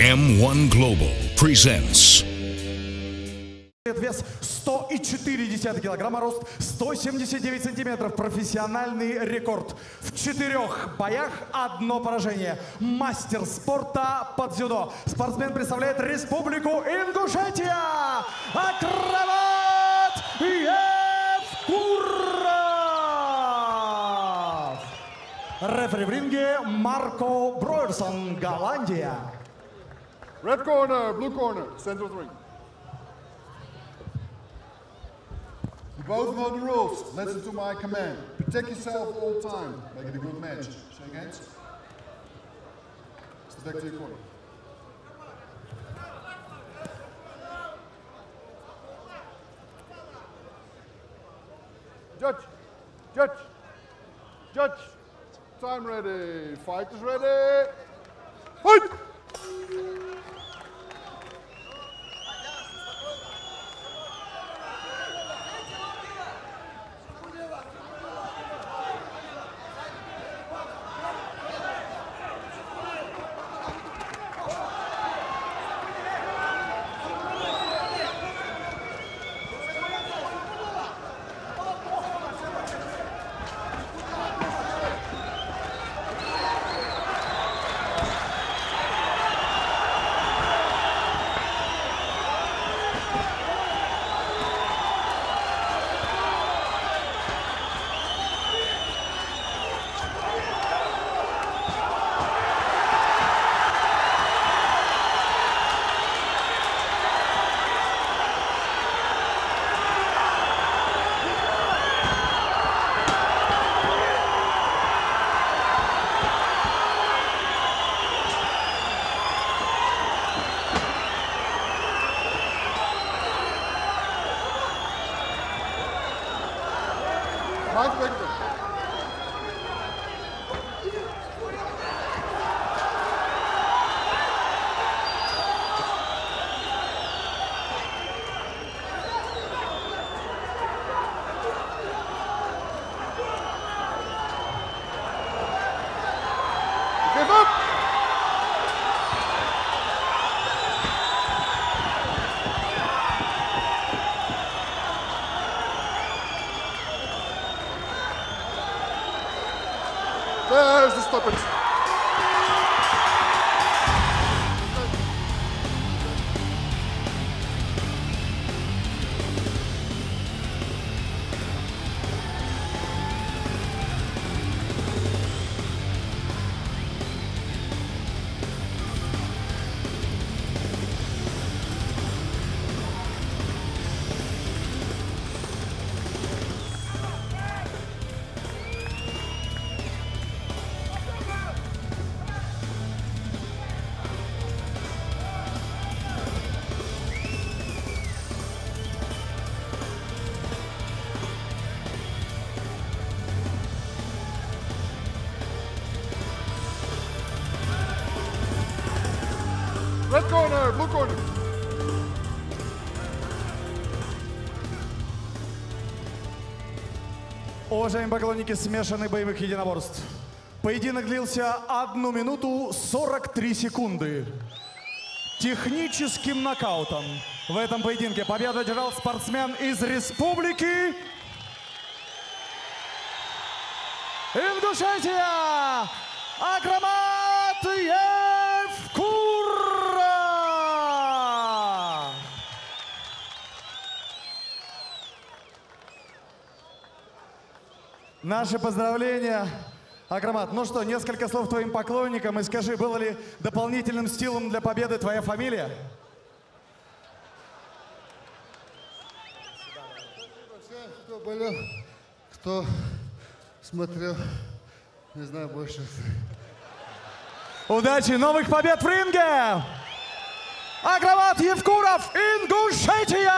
M1 Global presents Вес 104 килограмма, рост 179 сантиметров. Профессиональный рекорд. В четырех боях одно поражение. Мастер спорта под дзюдо. Спортсмен представляет Республику Ингушетия. Акробат Евкуров. Рефери в ринге Марко Бройерсон, Голландия. Red corner, blue corner, center ring. You both know the rules. Listen to my command. Protect yourself all the time. Make it a good match. Shake hands. Step back to your corner. Judge, judge, judge. Time ready. Fight is ready. Fight! There's the stoppage. Red corner, blue corner. Уважаемые поклонники смешанных боевых единоборств, поединок длился 1 минуту 43 секунды. Техническим нокаутом в этом поединке победу одержал спортсмен из республики Ингушетия Акромат Евкуров. Наши поздравления. Акромат, ну что, несколько слов твоим поклонникам и скажи, было ли дополнительным стилом для победы твоя фамилия? Все, кто болел, кто смотрел, не знаю больше. Удачи, новых побед в ринге! Акромат Евкуров, Ингушетия!